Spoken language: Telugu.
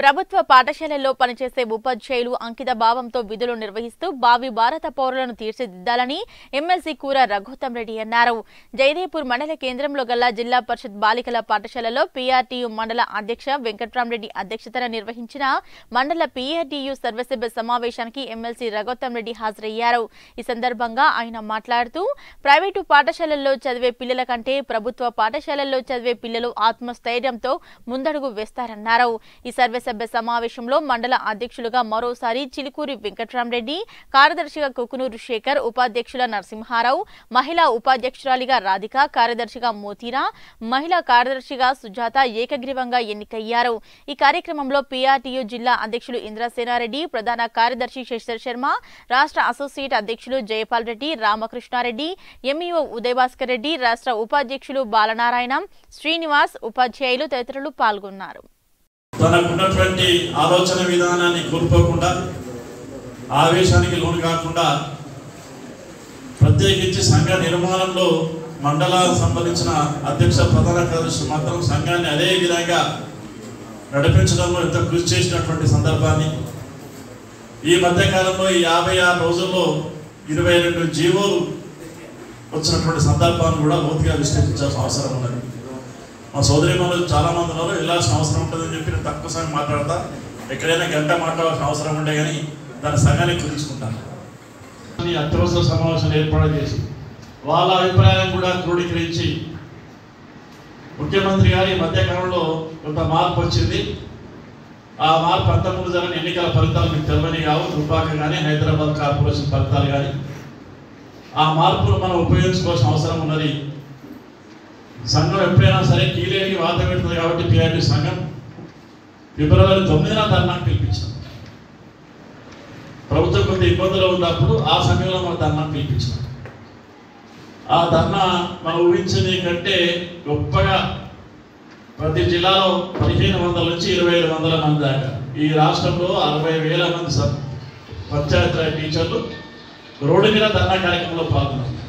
ప్రభుత్వ పాఠశాలల్లో పనిచేసే ఉపాధ్యాయులు అంకిత భావంతో విధులు నిర్వహిస్తూ భావి భారత పౌరులను తీర్చిదిద్దాలని ఎమ్మెల్సీ కూర రఘుత్తం రెడ్డి అన్నారు. జయదేపూర్ మండల కేంద్రంలో గల జిల్లా పరిషత్ బాలికల పాఠశాలలో పీఆర్టీయు మండల అధ్యక్ష వెంకట్రామరెడ్డి అధ్యక్షతన నిర్వహించిన మండల పీఆర్టీయు సర్వసభ్య సమావేశానికి ఎమ్మెల్సీ రఘుత్తం రెడ్డి హాజరయ్యారు. ఈ సందర్భంగా ఆయన మాట్లాడుతూ ప్రైవేటు పాఠశాలల్లో చదివే పిల్లల కంటే ప్రభుత్వ పాఠశాలల్లో చదివే పిల్లలు ఆత్మస్థైర్యంతో ముందడుగు వేస్తారన్నారు. ఈ సర్వే సభ్య సమావేశంలో మండల అధ్యక్షులుగా మరోసారి చిలుకూరి వెంకట్రామరెడ్డి కార్యదర్శిగా కుకునూరు శేఖర్ ఉపాధ్యక్షుల నరసింహారావు మహిళా ఉపాధ్యక్షురాలిగా రాధిక కార్యదర్శిగా మోతీరా మహిళా కార్యదర్శిగా సుజాత ఏకగ్రీవంగా ఎన్నికయ్యారు. ఈ కార్యక్రమంలో పీఆర్టీయూ జిల్లా అధ్యక్షులు ఇంద్రసేనారెడ్డి ప్రధాన కార్యదర్శి శశిధర్ శర్మ రాష్ట్ర అసోసియేట్ అధ్యక్షులు జయపాల్ రెడ్డి రామకృష్ణారెడ్డి ఎంఈఓ ఉదయభాస్కర్ రెడ్డి రాష్ట్ర ఉపాధ్యక్షులు బాలనారాయణ శ్రీనివాస్ ఉపాధ్యాయులు తదితరులు పాల్గొన్నారు. తనకున్నటువంటి ఆలోచన విధానాన్ని కోల్పోకుండా ఆవేశానికి లోను కాకుండా ప్రత్యేకించి సంఘ నిర్మాణంలో మండలాలకు సంబంధించిన అధ్యక్ష ప్రధాన కార్యదర్శి మాత్రం సంఘాన్ని అదే విధంగా నడిపించడంలో ఎంత కృషి చేసినటువంటి సందర్భాన్ని. ఈ మధ్యకాలంలో ఈ యాభై ఆరు రోజుల్లో ఇరవై రెండు జీవోలు వచ్చినటువంటి సందర్భాన్ని కూడా లోతుగా విశ్లేషించాల్సిన అవసరం ఉన్నది. మా సోదరి చాలా మంది ఉన్నారు. వెళ్ళాల్సిన అవసరం ఉంటుందని చెప్పి నేను తక్కువ సమయం మాట్లాడతా. ఎక్కడైనా గంట మాట్లాడాల్సిన అవసరం ఉంటే కానీ దాని సంఘాన్ని కుదుర్చుకుంటాను అత్యవసర సమావేశం ఏర్పాటు చేసి వాళ్ళ అభిప్రాయం కూడా క్రోడీకరించి ముఖ్యమంత్రి గారి మధ్యకాలంలో కొంత మార్పు వచ్చింది. ఆ మార్పు అంతకుముందు జరిగిన ఎన్నికల ఫలితాలు మీకు తెలియని కావు. దుబ్బాక కానీ హైదరాబాద్ కార్పొరేషన్ ఫలితాలు కానీ ఆ మార్పును మనం ఉపయోగించుకోవాల్సిన అవసరం ఉన్నది సంఘం ఎప్పుడైనా సరే కీలేని వాత పెడుతుంది కాబట్టి పిఆర్టీ సంఘం. ఫిబ్రవరి తొమ్మిదిన ధర్నాకు పిలిపించాం. ప్రభుత్వం కొంత ఇబ్బందులు ఉన్నప్పుడు ఆ సమయంలో మనం ధర్నాకు పిలిపించాం. ఆ ధర్నా మనం ఊహించింది కంటే గొప్పగా ప్రతి జిల్లాలో పదిహేను వందల నుంచి ఇరవై ఐదు వందల మంది దాకా. ఈ రాష్ట్రంలో అరవై వేల మంది సబ్ పంచాయతీ టీచర్లు రోడ్డు మీద ధర్నా కార్యక్రమంలో పాల్గొన్నారు.